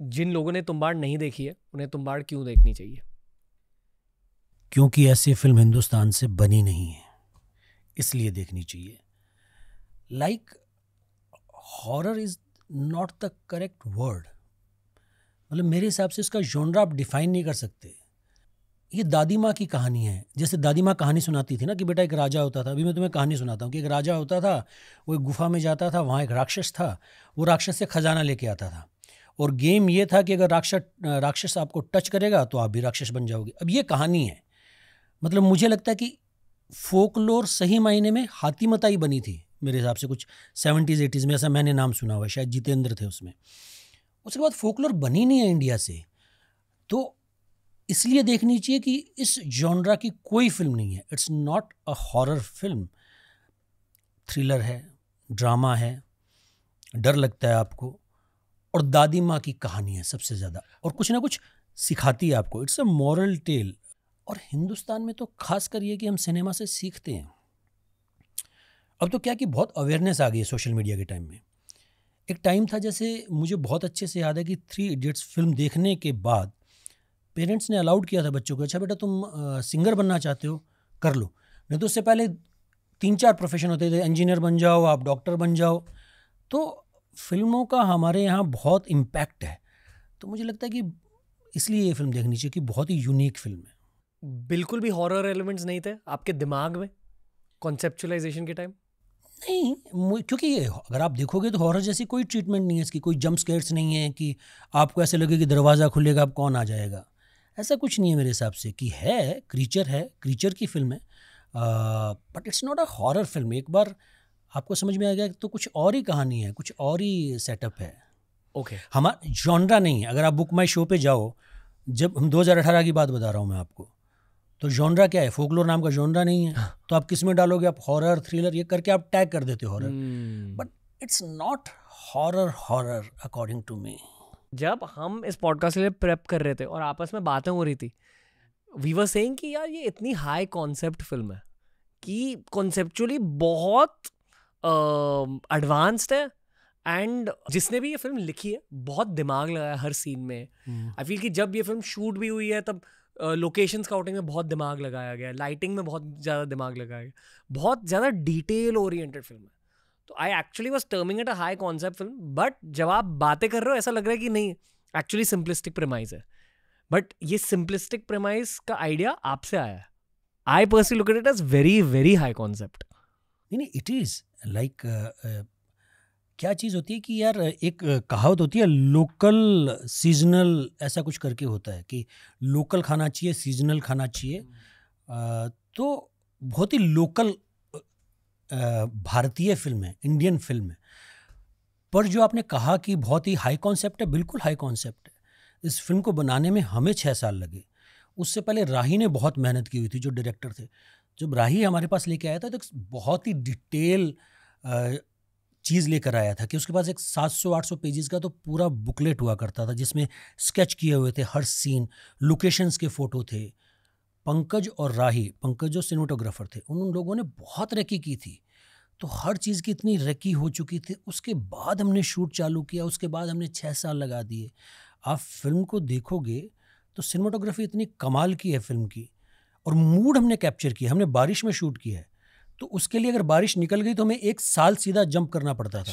जिन लोगों ने तुम्बाड़ नहीं देखी है, उन्हें तुम्बाड़ क्यों देखनी चाहिए? क्योंकि ऐसी फ़िल्म हिंदुस्तान से बनी नहीं है, इसलिए देखनी चाहिए। Like horror is not the correct word मतलब मेरे हिसाब से इसका जोनरा आप डिफाइन नहीं कर सकते। ये दादी माँ की कहानी है। जैसे दादी माँ कहानी सुनाती थी ना कि बेटा एक राजा होता था। अभी मैं तुम्हें कहानी सुनाता हूँ कि एक राजा होता था, वो एक गुफा में जाता था, वहाँ एक राक्षस था, वो राक्षस से खजाना लेके आता था। और गेम ये था कि अगर राक्षस राक्षस आपको टच करेगा तो आप भी राक्षस बन जाओगे। अब ये कहानी है। मतलब मुझे लगता है कि फोकलोर सही मायने में हाथी मताई बनी थी, मेरे हिसाब से कुछ सेवेंटीज़, एटीज़ में, ऐसा मैंने नाम सुना हुआ शायद जितेंद्र थे उसमें। उसके बाद फोकलोर बनी नहीं है इंडिया से तो इसलिए देखनी चाहिए कि इस जॉनरा की कोई फ़िल्म नहीं है। It's not a horror film. Thriller है, ड्रामा है, डर लगता है आपको। और दादी माँ की कहानी है सबसे ज़्यादा। और कुछ ना कुछ सिखाती है आपको। इट्स अ मॉरल टेल और हिंदुस्तान में तो खास कर ये कि हम सिनेमा से सीखते हैं। अब तो क्या कि बहुत अवेयरनेस आ गई है सोशल मीडिया के टाइम में। एक टाइम था जैसे मुझे बहुत अच्छे से याद है कि थ्री इडियट्स फ़िल्म देखने के बाद पेरेंट्स ने अलाउड किया था बच्चों को अच्छा बेटा तुम आ, सिंगर बनना चाहते हो कर लो। नहीं तो उससे पहले तीन चार प्रोफेशन होते थे इंजीनियर बन जाओ आप डॉक्टर बन जाओ। तो फ़िल्मों का हमारे यहाँ बहुत इम्पैक्ट है। तो मुझे लगता है कि इसलिए ये फ़िल्म देखनी चाहिए कि बहुत ही यूनिक फ़िल्म है। बिल्कुल भी हॉरर एलिमेंट्स नहीं थे आपके दिमाग में कॉन्सेप्चुलाइजेशन के टाइम नहीं क्योंकि ये अगर आप देखोगे तो हॉरर जैसी कोई ट्रीटमेंट नहीं है इसकी कोई जंप स्केट्स नहीं है कि आपको ऐसे लगे कि दरवाज़ा खुलेगा अब कौन आ जाएगा? ऐसा कुछ नहीं है मेरे हिसाब से कि है क्रीचर है क्रीचर की फ़िल्म है। But it's not a horror film एक बार आपको समझ में आ गया तो कुछ और ही कहानी है कुछ और ही सेटअप है। Okay okay. हमारा जॉनरा नहीं है। अगर आप बुक माई शो पे जाओ जब हम 2018 की बात बता रहा हूँ मैं आपको तो जॉनरा क्या है? फोकलोर नाम का जॉनरा नहीं है। हाँ। तो आप किसमें डालोगे? आप हॉरर थ्रिलर ये करके आप टैग कर देते हो horror but it's not horror horror according to me जब हम इस पॉडकास्ट के लिए प्रेप कर रहे थे और आपस में बातें हो रही थी वी वर सेइंग कि यार ये इतनी हाई कॉन्सेप्ट फ़िल्म है कि कॉन्सेप्चुअली बहुत एडवांस्ड है एंड जिसने भी ये फ़िल्म लिखी है बहुत दिमाग लगाया हर सीन में। आई हम्म। फील कि जब ये फ़िल्म शूट भी हुई है तब लोकेशन uh, स्काउटिंग में बहुत दिमाग लगाया गया लाइटिंग में बहुत ज़्यादा दिमाग लगाया गया। बहुत ज़्यादा डिटेल ओरिएंटेड फ़िल्म है। तो I actually was terming at a high concept film but जब आप बातें कर रहे हो ऐसा लग रहा है कि नहीं एक्चुअली सिंपलिस्टिक प्रेमाइज है। बट ये सिंपलिस्टिक प्रेमाइज का आइडिया आपसे आया है। I personally look at it as very very high concept नहीं नहीं इट इज़ लाइक क्या चीज़ होती है कि यार एक कहावत होती है लोकल सीजनल ऐसा कुछ करके होता है कि लोकल खाना चाहिए सीजनल खाना चाहिए। तो बहुत ही लोकल भारतीय फ़िल्म है इंडियन फ़िल्म है। पर जो आपने कहा कि बहुत ही हाई कॉन्सेप्ट है बिल्कुल हाई कॉन्सेप्ट है। इस फ़िल्म को बनाने में हमें छः साल लगे। उससे पहले राही ने बहुत मेहनत की हुई थी जो डायरेक्टर थे। जब राही हमारे पास लेके आया था तो बहुत ही डिटेल चीज़ लेकर आया था कि उसके पास एक 700-800 पेजेस का तो पूरा बुकलेट हुआ करता था, जिसमें स्केच किए हुए थे हर सीन, लोकेशंस के फ़ोटो थे। पंकज और राही, पंकज जो सिनेमाटोग्राफर थे, उन लोगों ने बहुत रेकी की थी। तो हर चीज़ की इतनी रेकी हो चुकी थी, उसके बाद हमने शूट चालू किया, उसके बाद हमने छः साल लगा दिए। आप फ़िल्म को देखोगे तो सिनेमाटोग्राफी इतनी कमाल की है फ़िल्म की। और मूड हमने कैप्चर किया, हमने बारिश में शूट किया है। तो उसके लिए अगर बारिश निकल गई तो हमें एक साल सीधा जंप करना पड़ता था।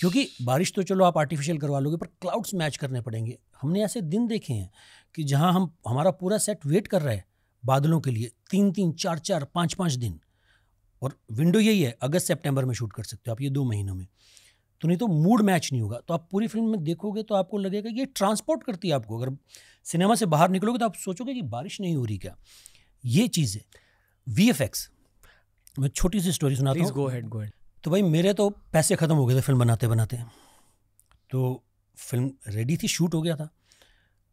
क्योंकि बारिश तो चलो आप आर्टिफिशियल करवा लोगे, पर क्लाउड्स मैच करने पड़ेंगे। हमने ऐसे दिन देखे हैं कि जहाँ हम, हमारा पूरा सेट वेट कर रहा है बादलों के लिए, तीन तीन, चार चार, पाँच पाँच दिन। और विंडो यही है, अगस्त, सितंबर में शूट कर सकते हो आप ये दो महीनों में। तो नहीं तो मूड मैच नहीं होगा। तो आप पूरी फ़िल्म में देखोगे तो आपको लगेगा ये ट्रांसपोर्ट करती है आपको। अगर सिनेमा से बाहर निकलोगे तो आप सोचोगे कि बारिश नहीं हो रही क्या? ये चीज़ है वी एफ़ एक्स मैं छोटी सी स्टोरी सुनाता हूँ। गो हेड गो हेड तो भाई मेरे तो पैसे ख़त्म हो गए थे फ़िल्म बनाते बनाते। तो फ़िल्म रेडी थी शूट हो गया था।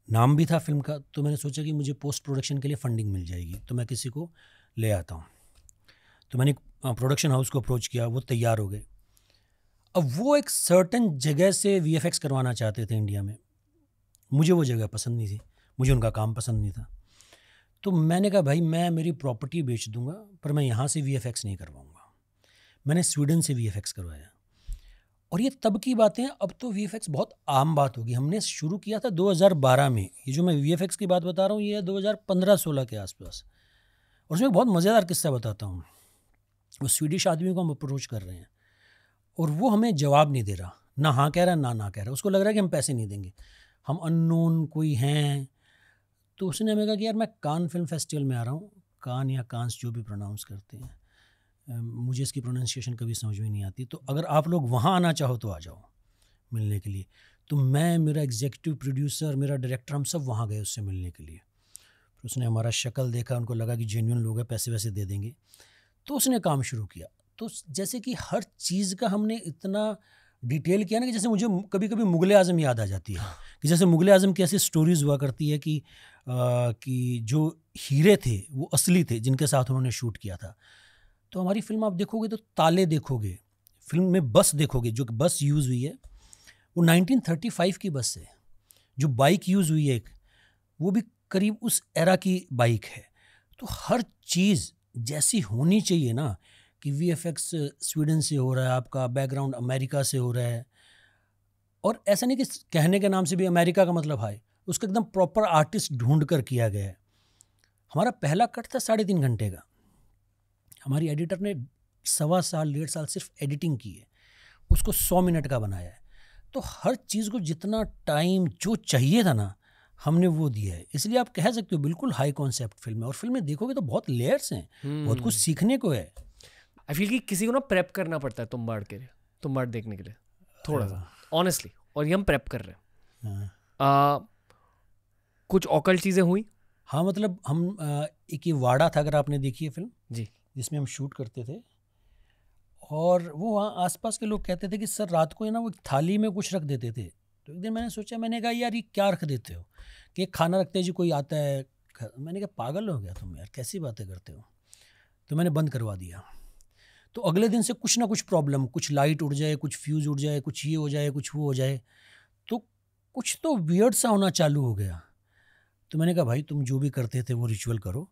नाम भी था फ़िल्म का तो मैंने सोचा कि मुझे पोस्ट प्रोडक्शन के लिए फंडिंग मिल जाएगी। तो मैं किसी को ले आता हूँ। तो मैंने प्रोडक्शन हाउस को अप्रोच किया वो तैयार हो गए। अब वो एक सर्टन जगह से वीएफएक्स करवाना चाहते थे इंडिया में। मुझे वो जगह पसंद नहीं थी। मुझे उनका काम पसंद नहीं था। तो मैंने कहा, भाई, मैं मेरी प्रॉपर्टी बेच दूँगा, पर मैं यहाँ से वीएफएक्स नहीं करवाऊँगा। मैंने स्वीडन से वीएफएक्स करवाया। और ये तब की बातें अब तो वीएफएक्स बहुत आम बात होगी। हमने शुरू किया था 2012 में। ये जो मैं वीएफएक्स की बात बता रहा हूँ, ये है 2015-16 के आसपास। और उसमें बहुत मज़ेदार किस्सा बताता हूँ। वो स्वीडिश आदमी को हम अप्रोच कर रहे हैं, और वो हमें जवाब नहीं दे रहा। ना हाँ कह रहा, ना ना कह रहा। उसको लग रहा है कि हम पैसे नहीं देंगे। हम अननोन कोई हैं तो उसने हमें कहा कि यार मैं कान फ़िल्म फेस्टिवल में आ रहा हूँ। कान या कांस जो भी प्रोनाउंस करते हैं। मुझे इसकी प्रोनाउंसिएशन कभी समझ में नहीं आती। तो अगर आप लोग वहाँ आना चाहो तो आ जाओ मिलने के लिए। तो मैं मेरा एग्जीक्यूटिव प्रोड्यूसर मेरा डायरेक्टर हम सब वहाँ गए उससे मिलने के लिए। फिर उसने हमारा शक्ल देखा उनको लगा कि जेन्यून लोग हैं पैसे वैसे दे देंगे। तो उसने काम शुरू किया। तो जैसे कि हर चीज़ का हमने इतना डिटेल किया ना कि जैसे मुझे कभी कभी मुगल आज़म याद आ जाती है। कि जैसे मुगल आज़म की ऐसी स्टोरीज़ हुआ करती है कि कि जो हीरे थे, वो असली थे, जिनके साथ उन्होंने शूट किया था। तो हमारी फ़िल्म आप देखोगे तो ताले देखोगे, फ़िल्म में बस देखोगे, जो बस यूज़ हुई है, वो 1935 की बस है। जो बाइक यूज़ हुई है एक, वो भी करीब उस एरा की बाइक है। तो हर चीज़ जैसी होनी चाहिए ना, कि वी एफ़ स्वीडन से हो रहा है, आपका बैकग्राउंड अमेरिका से हो रहा है। और ऐसा नहीं कि कहने के नाम से भी अमेरिका का मतलब है उसका एकदम प्रॉपर आर्टिस्ट ढूंढ कर किया गया है। हमारा पहला कट था साढ़े तीन घंटे का। हमारी एडिटर ने सवा साल डेढ़ साल सिर्फ़ एडिटिंग की है। उसको सौ मिनट का बनाया है। तो हर चीज़ को जितना टाइम जो चाहिए था ना हमने वो दिया है। इसलिए आप कह सकते हो बिल्कुल हाई कॉन्सेप्ट फ़िल्म है। और फ़िल्म में देखोगे तो बहुत लेयर्स हैं। बहुत कुछ सीखने को है। आई फील कि किसी को ना प्रेप करना पड़ता है तुम्बाड़ के लिए तुम्बाड़ देखने के लिए। थोड़ा सा ऑनेस्टली और ये हम प्रेप कर रहे हैं। हाँ। कुछ ओकल चीज़ें हुई? हाँ मतलब हम एक ये वाड़ा था अगर आपने देखी है फ़िल्म? जी। जिसमें हम शूट करते थे। और वो वहाँ आसपास के लोग कहते थे कि सर रात को है ना वो थाली में कुछ रख देते थे। तो एक दिन मैंने सोचा मैंने कहा यार ये क्या रख देते हो? कि खाना रखते जी कोई आता है मैंने कहा पागल हो गया तुम यार कैसी बातें करते हो? तो मैंने बंद करवा दिया। तो अगले दिन से कुछ ना कुछ प्रॉब्लम कुछ लाइट उड़ जाए कुछ फ्यूज़ उड़ जाए कुछ ये हो जाए कुछ वो हो जाए। तो कुछ तो वियर्ड सा होना चालू हो गया। तो मैंने कहा भाई तुम जो भी करते थे वो रिचुअल करो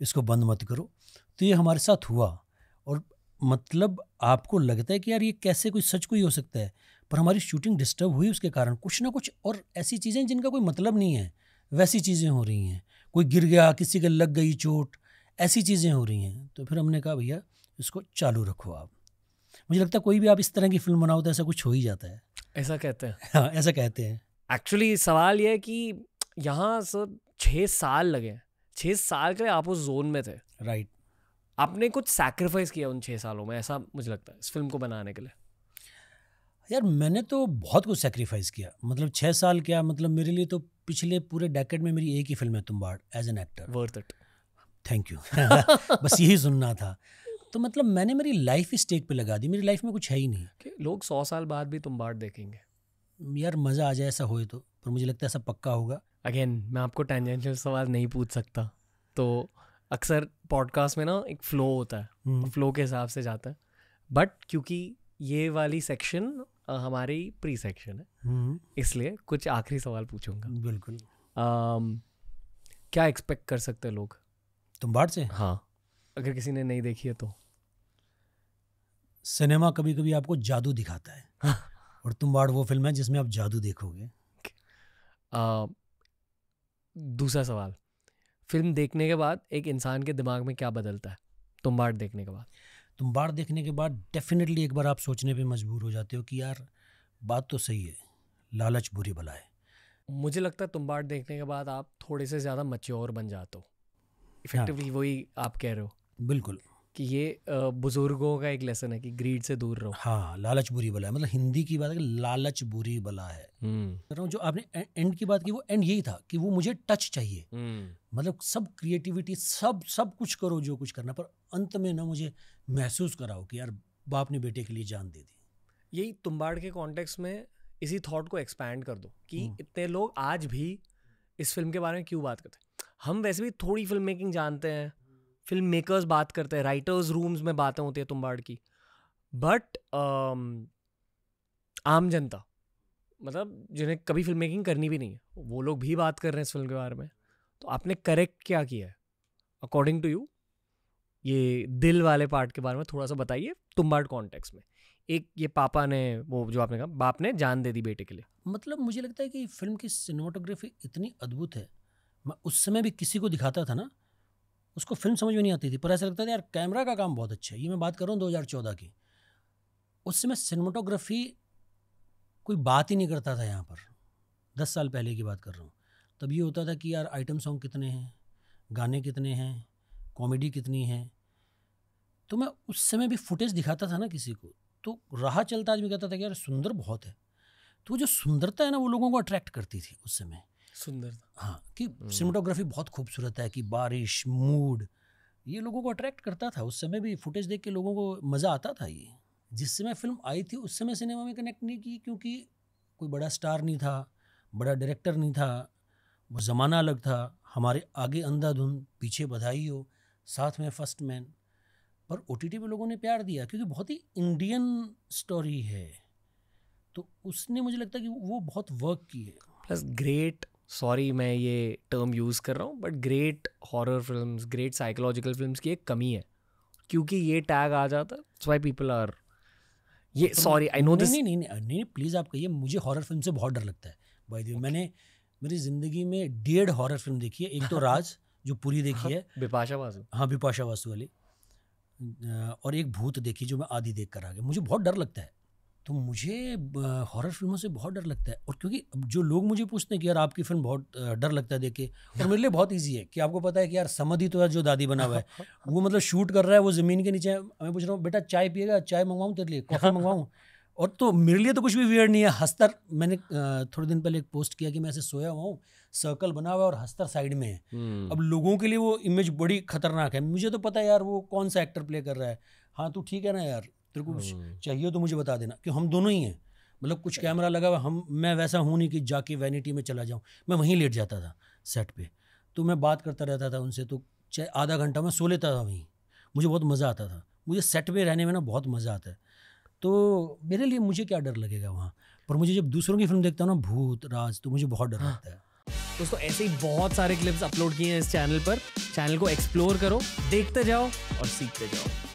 इसको बंद मत करो। तो ये हमारे साथ हुआ और मतलब आपको लगता है कि यार ये कैसे कोई सच कोई हो सकता है पर हमारी शूटिंग डिस्टर्ब हुई उसके कारण। कुछ ना कुछ और ऐसी चीज़ें जिनका कोई मतलब नहीं है। वैसी चीज़ें हो रही हैं। कोई गिर गया किसी के लग गई चोट ऐसी चीज़ें हो रही हैं। तो फिर हमने कहा भैया इसको चालू रखो आप। मुझे लगता है कोई भी आप इस तरह की फ़िल्म बनाओ तो ऐसा कुछ हो ही जाता है। ऐसा कहते हैं। हाँ ऐसा कहते हैं। एक्चुअली सवाल ये है कि यहाँ सर छः साल लगे छः साल के लिए आप उस जोन में थे। राइट आपने कुछ सैक्रिफाइस किया उन छः सालों में ऐसा मुझे लगता है इस फ़िल्म को बनाने के लिए? यार मैंने तो बहुत कुछ सेक्रीफाइस किया। मतलब छः साल क्या मतलब मेरे लिए तो पिछले पूरे डेकेड में मेरी एक ही फ़िल्म है तुम Tumbbad as an actor worth it thank you बस यही सुनना था। तो मतलब मैंने मेरी लाइफ स्टेक पे लगा दी। मेरी लाइफ में कुछ है ही नहीं। लोग सौ साल बाद भी तुम बाढ़ देखेंगे। यार मज़ा आ जाए ऐसा होए तो पर मुझे लगता है ऐसा पक्का होगा। अगेन मैं आपको टेंजेंशियल सवाल नहीं पूछ सकता। तो अक्सर पॉडकास्ट में ना एक फ्लो होता है फ्लो हम्म। के हिसाब से जाता है। बट क्योंकि ये वाली सेक्शन हमारी प्री सेक्शन है हम्म। इसलिए कुछ आखिरी सवाल पूछूँगा। बिल्कुल। क्या एक्सपेक्ट कर सकते हैं लोग? तुम बाढ़ से? हाँ। अगर किसी ने नहीं देखी है तो। सिनेमा कभी कभी आपको जादू दिखाता है। हाँ। और तुम बाढ़ वो फ़िल्म है जिसमें आप जादू देखोगे। दूसरा सवाल फ़िल्म देखने के बाद एक इंसान के दिमाग में क्या बदलता है? तुम बाढ़ देखने के बाद। तुम बाढ़ देखने के बाद डेफिनेटली एक बार आप सोचने पर मजबूर हो जाते हो कि यार बात तो सही है लालच बुरी भला है। मुझे लगता है तुम बाढ़ देखने के बाद आप थोड़े से ज़्यादा मच्योर बन जाते हो। इफेक्टिवली हाँ। वही आप कह रहे हो। बिल्कुल। कि ये बुज़ुर्गों का एक लेसन है कि ग्रीड से दूर रहो हाँ लालच बुरी बला है मतलब हिंदी की बात है कि लालच बुरी बला है हम्म। जो आपने एंड की बात की वो एंड यही था कि वो मुझे टच चाहिए हम्म। मतलब सब क्रिएटिविटी सब सब कुछ करो जो कुछ करना पर अंत में ना मुझे महसूस कराओ कि यार बाप ने बेटे के लिए जान दे दी यही तुम्बाड़ के कॉन्टेक्स्ट में इसी थॉट को एक्सपैंड कर दो कि हम्म। इतने लोग आज भी इस फ़िल्म के बारे में क्यों बात करते हैं हम वैसे भी थोड़ी फ़िल्म मेकिंग जानते हैं फ़िल्म मेकर्स बात करते हैं राइटर्स रूम्स में बातें होती है तुम्बाड़ की। बट um, आम जनता मतलब जिन्हें कभी फ़िल्म मेकिंग करनी भी नहीं है वो लोग भी बात कर रहे हैं इस फ़िल्म के बारे में। तो आपने करेक्ट क्या किया है? अकॉर्डिंग टू यू ये दिल वाले पार्ट के बारे में थोड़ा सा बताइए तुम्बाड़ कॉन्टेक्स में। एक ये पापा ने वो जो आपने कहा बाप ने जान दे दी बेटे के लिए। मतलब मुझे लगता है कि फ़िल्म की सिनेमाटोग्राफी इतनी अद्भुत है। मैं उस समय भी किसी को दिखाता था ना उसको फ़िल्म समझ में नहीं आती थी, पर ऐसा लगता था, यार, कैमरा का काम बहुत अच्छा है, ये मैं बात कर रहा हूँ 2014 की। उस समय सिनेमाटोग्राफी कोई बात ही नहीं करता था यहाँ पर। दस साल पहले की बात कर रहा हूँ। तब ये होता था कि, यार, आइटम सॉन्ग कितने हैं, गाने कितने हैं, कॉमेडी कितनी है? तो मैं उस समय भी फुटेज दिखाता था ना किसी को तो राह चलता आदमी कहता था कि, यार, सुंदर बहुत है। तो जो सुंदरता है ना, वो लोगों को अट्रैक्ट करती थी उस समय। सुंदर हाँ कि सिनेमाटोग्राफी बहुत खूबसूरत है कि बारिश मूड ये लोगों को अट्रैक्ट करता था। उस समय भी फुटेज देख के लोगों को मज़ा आता था ये। जिस समय फ़िल्म आई थी उस समय सिनेमा में कनेक्ट नहीं की क्योंकि कोई बड़ा स्टार नहीं था बड़ा डायरेक्टर नहीं था वो ज़माना अलग था। हमारे आगे अंधाधुन पीछे बधाई हो साथ में फ़र्स्ट मैन पर ओ टी लोगों ने प्यार दिया क्योंकि बहुत ही इंडियन स्टोरी है। तो उसने मुझे लगता है कि वो बहुत वर्क की है। प्लस ग्रेट सॉरी मैं ये टर्म यूज़ कर रहा हूँ but great horror film great psychological film की एक कमी है क्योंकि ये टैग आ जाता है पीपल आर ये सॉरी आई नो दिस नहीं नहीं नहीं नहीं प्लीज़ आप कहिए मुझे हॉरर फ़िल्म से बहुत डर लगता है। भाई okay. मैंने मेरी ज़िंदगी में डेढ़ हॉरर फ़िल्म देखी है एक तो राज जो पूरी देखी है बिपाशा वासु हाँ बिपाशा वासु वाली। और एक भूत देखी जो मैं आधी देख कर आ गया। मुझे बहुत डर लगता है। तो मुझे हॉरर फ़िल्मों से बहुत डर लगता है। और क्योंकि जो लोग मुझे पूछते हैं कि यार आपकी फ़िल्म बहुत डर लगता है देख के और मेरे लिए बहुत ईजी है कि आपको पता है कि यार समधि तो यार जो दादी बना हुआ है वो मतलब शूट कर रहा है वो ज़मीन के नीचे मैं पूछ रहा हूँ बेटा चाय पिएगा? चाय मंगवाऊँ तेरे लिए? कॉफ़ी मंगवाऊँ? और तो मेरे लिए तो कुछ भी वियर नहीं है। हस्तर मैंने थोड़े दिन पहले एक पोस्ट किया कि मैं ऐसे सोया हुआ हूँ सर्कल बना हुआ है और हस्तर साइड में है। हम्म। अब लोगों के लिए वो इमेज बड़ी खतरनाक है। मुझे तो पता है यार वो कौन सा एक्टर प्ले कर रहा है। हाँ तो ठीक है ना यार? तेरे को हम्म। चाहिए तो मुझे बता देना कि हम दोनों ही हैं। मतलब कुछ कैमरा लगा हुआ हम मैं वैसा हूँ नहीं कि जाके वैनिटी में चला जाऊँ। मैं वहीं लेट जाता था सेट पे। तो मैं बात करता रहता था उनसे तो चाहे आधा घंटा मैं सो लेता था वहीं। मुझे बहुत मज़ा आता था। मुझे सेट पे रहने में ना बहुत मज़ा आता है। तो मेरे लिए मुझे क्या डर लगेगा वहाँ? पर मुझे जब दूसरों की फ़िल्म देखता हूँ ना भूत राज तो मुझे बहुत डर लगता है। दोस्तों ऐसे ही बहुत सारे क्लिप्स अपलोड किए हैं इस चैनल पर। चैनल को एक्सप्लोर करो देखते जाओ और सीखते जाओ।